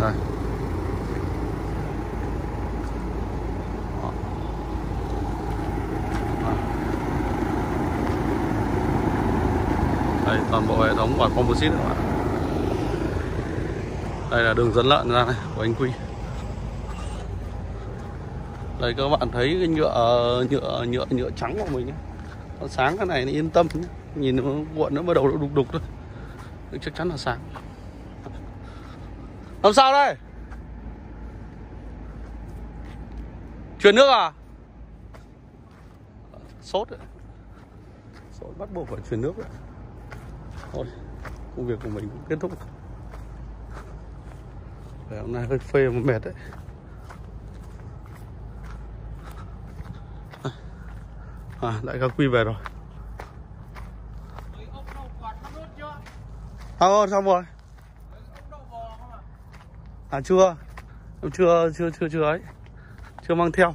đây đây, toàn bộ hệ thống vòi composite các bạn đây là đường dẫn lợn ra này, của anh Quy. Đây, các bạn thấy cái nhựa nhựa nhựa nhựa trắng của mình nó sáng cái này, nó yên tâm nhé. Nhìn nó cuộn nó bắt đầu đục đục thôi. Chắc chắn là sáng làm sao đây? Chuyển nước à? Sốt rồi sốt bắt buộc phải chuyển nước rồi thôi công việc của mình cũng kết thúc. Để hôm nay hơi phê mà mệt đấy. À đại ca quy về rồi. À, xong rồi à chưa. Chưa chưa chưa chưa ấy. Chưa mang theo.